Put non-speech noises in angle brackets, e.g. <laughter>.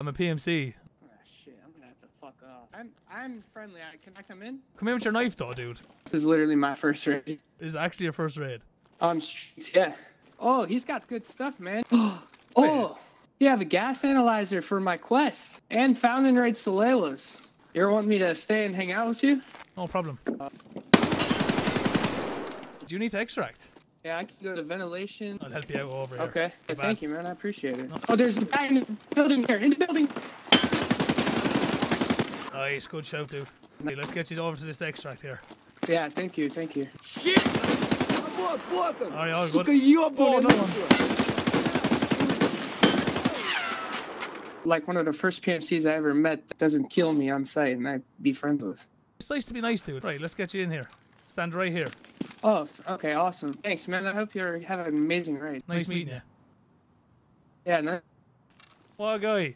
I'm a PMC. Ah, shit, I'm gonna have to fuck off. I'm I'm friendly. I, can I come in? Come in with your knife, though, dude. This is literally my first raid This is actually your first raid. on streets. Yeah. Oh, he's got good stuff, man. <gasps> oh, you have a gas analyzer for my quest and found in raid Solelos. You ever want me to stay and hang out with you? No problem. Do you need to extract? Yeah, I can go to ventilation. I'll help you out over here. Okay. Yeah, Not thank bad. you, man. I appreciate it. No. Oh, there's a guy in the building here. In the building. Nice, good shout, dude. Hey, let's get you over to this extract here. Yeah, thank you, thank you. Shit! Вот, вот он! Ай, ай, Сука, вот. ёбаный О, да ладно. Like one of the first PMCs I ever met that doesn't kill me on sight and I be friends with. It's nice to be nice, dude. Right, let's get you in here. Stand right here. Oh, okay, awesome. Thanks, man. I hope you're having an amazing ride. Nice, meeting you. Yeah, no, What a guy.